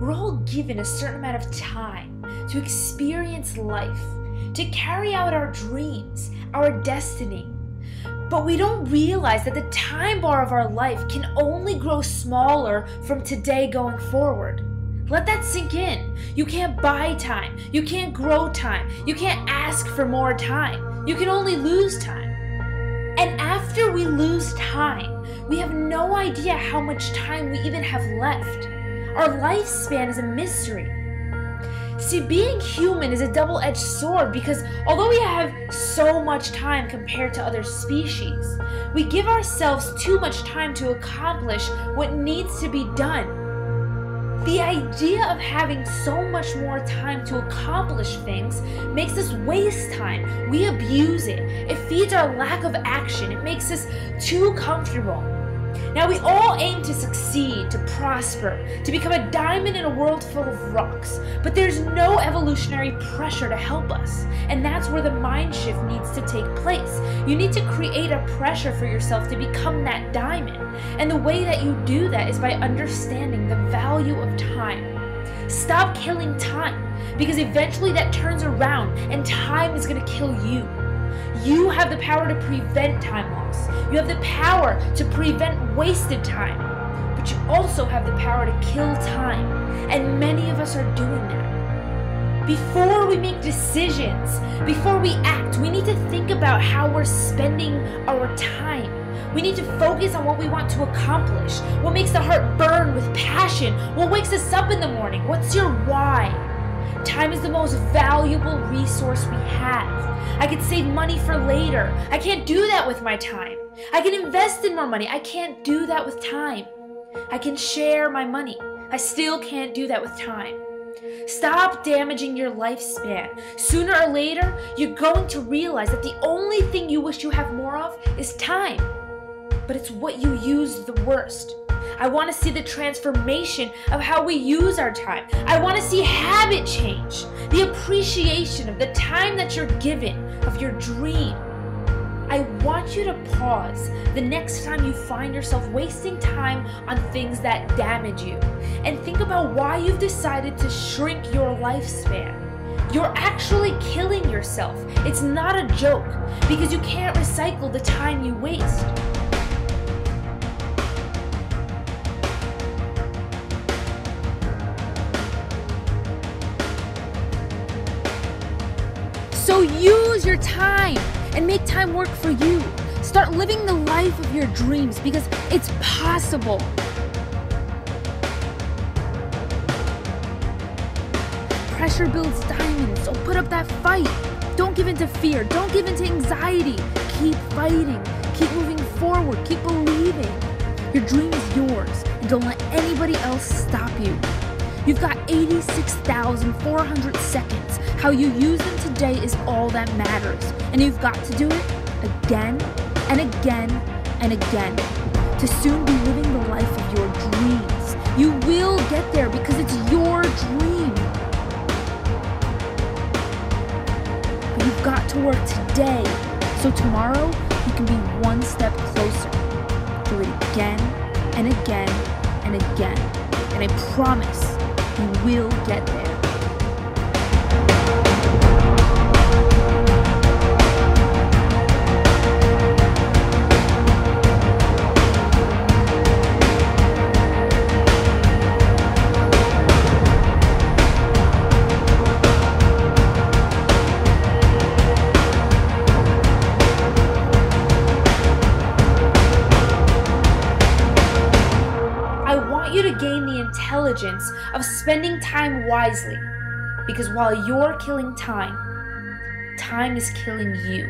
We're all given a certain amount of time to experience life, to carry out our dreams, our destiny. But we don't realize that the time bar of our life can only grow smaller from today going forward. Let that sink in. You can't buy time. You can't grow time. You can't ask for more time. You can only lose time. And after we lose time, we have no idea how much time we even have left. Our lifespan is a mystery. See, being human is a double edged sword because although we have so much time compared to other species, we give ourselves too much time to accomplish what needs to be done. The idea of having so much more time to accomplish things makes us waste time. We abuse it. It feeds our lack of action. It makes us too comfortable. Now, we all aim to succeed, to prosper, to become a diamond in a world full of rocks, but there's no evolutionary pressure to help us. And that's where the mind shift needs to take place. You need to create a pressure for yourself to become that diamond. And the way that you do that is by understanding the value of time. Stop killing time, because eventually that turns around and time is going to kill you. You have the power to prevent time loss. You have the power to prevent wasted time. But you also have the power to kill time. And many of us are doing that. Before we make decisions, before we act, we need to think about how we're spending our time. We need to focus on what we want to accomplish, what makes the heart burn with passion, what wakes us up in the morning. What's your why? Time is the most valuable resource we have. I can save money for later. I can't do that with my time. I can invest in more money. I can't do that with time. I can share my money. I still can't do that with time. Stop damaging your lifespan. Sooner or later, you're going to realize that the only thing you wish you have more of is time. But it's what you use the worst. I want to see the transformation of how we use our time. I want to see habit change, the appreciation of the time that you're given, of your dream. I want you to pause the next time you find yourself wasting time on things that damage you and think about why you've decided to shrink your lifespan. You're actually killing yourself. It's not a joke because you can't recycle the time you waste. Use your time and make time work for you. Start living the life of your dreams because it's possible. Pressure builds diamonds, so put up that fight. Don't give in to fear. Don't give in to anxiety. Keep fighting. Keep moving forward. Keep believing. Your dream is yours, and don't let anybody else stop you. You've got 86,400 seconds. How you use them today is all that matters. And you've got to do it again and again and again to soon be living the life of your dreams. You will get there because it's your dream. But you've got to work today so tomorrow you can be one step closer. Do it again and again and again. And I promise you will get there. Intelligence of spending time wisely. Because while you're killing time, time is killing you.